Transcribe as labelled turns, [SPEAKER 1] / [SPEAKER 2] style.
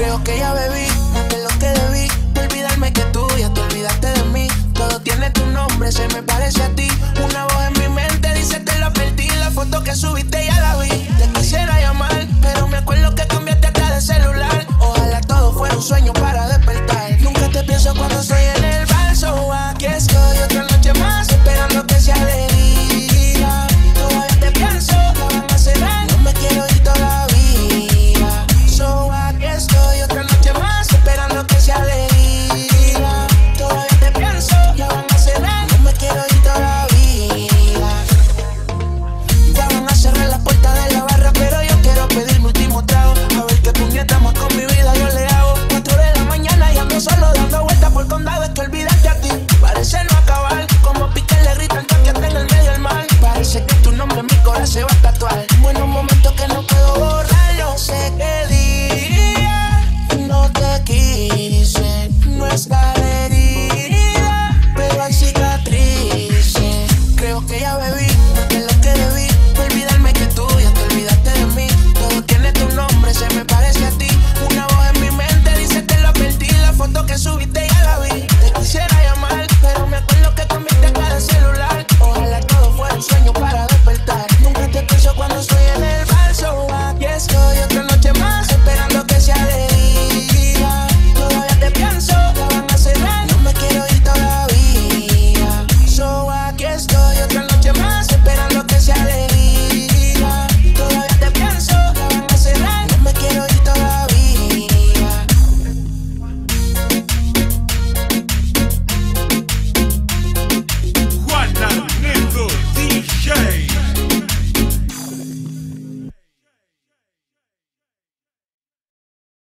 [SPEAKER 1] Creo que ya bebí más de lo que debí. Olvidarme que tú ya te olvidaste de mí. Todo tiene tu nombre, se me parece a ti. how